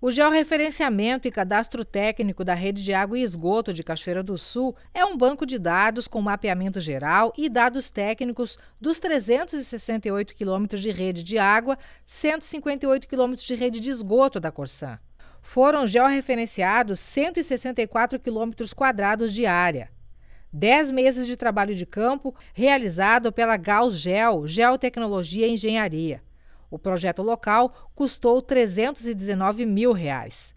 O georreferenciamento e cadastro técnico da rede de água e esgoto de Cachoeira do Sul é um banco de dados com mapeamento geral e dados técnicos dos 368 quilômetros de rede de água, 158 quilômetros de rede de esgoto da Corsã. Foram georreferenciados 164 quilômetros quadrados de área. Dez meses de trabalho de campo realizado pela Gauss Gel, Geotecnologia e Engenharia. O projeto local custou 319 mil reais.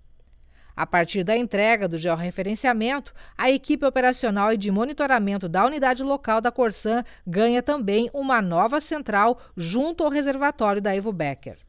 A partir da entrega do georreferenciamento, a equipe operacional e de monitoramento da unidade local da Corsan ganha também uma nova central junto ao reservatório da Evo Becker.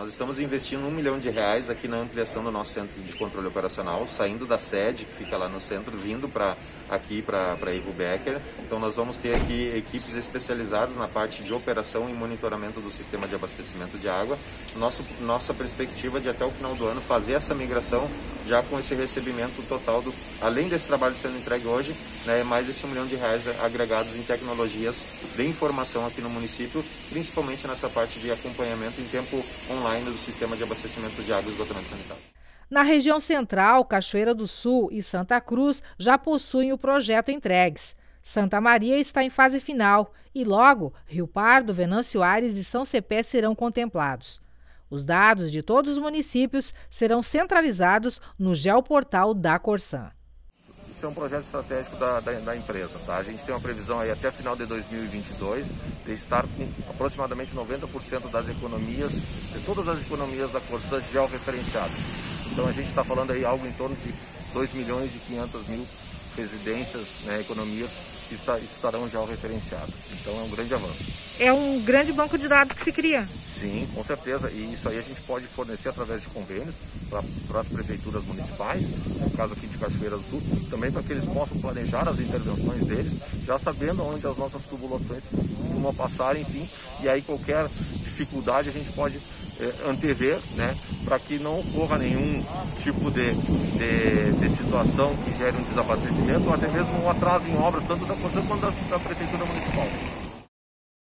Nós estamos investindo um milhão de reais aqui na ampliação do nosso centro de controle operacional, saindo da sede que fica lá no centro, vindo para aqui para Ivo Becker. Então nós vamos ter aqui equipes especializadas na parte de operação e monitoramento do sistema de abastecimento de água. Nosso, nossa perspectiva é de até o final do ano fazer essa migração já com esse recebimento total do, além desse trabalho sendo entregue hoje, né, mais esse um milhão de reais agregados em tecnologias de informação aqui no município, principalmente nessa parte de acompanhamento em tempo online do sistema de abastecimento de água e esgotamento sanitário. Na região central, Cachoeira do Sul e Santa Cruz já possuem o projeto entregues. Santa Maria está em fase final e logo Rio Pardo, Venâncio Aires e São Cepé serão contemplados. Os dados de todos os municípios serão centralizados no geoportal da Corsan. É um projeto estratégico da, da, da, empresa. Tá? A gente tem uma previsão aí até final de 2022 de estar com aproximadamente 90% das economias, de todas as economias da Corsan georreferenciadas. Então a gente está falando aí algo em torno de 2 milhões e 500 mil residências, né, economias está, estarão já referenciadas. Então é um grande avanço. É um grande banco de dados que se cria. Sim, com certeza. E isso aí a gente pode fornecer através de convênios para as prefeituras municipais, no caso aqui de Cachoeira do Sul, também para que eles possam planejar as intervenções deles, já sabendo onde as nossas tubulações costumam passar, enfim. E aí qualquer dificuldade a gente pode é, antever, né, para que não ocorra nenhum tipo de, de, de, situação que gere um desabastecimento ou até mesmo um atraso em obras, tanto da Conselho quanto da, da Prefeitura Municipal.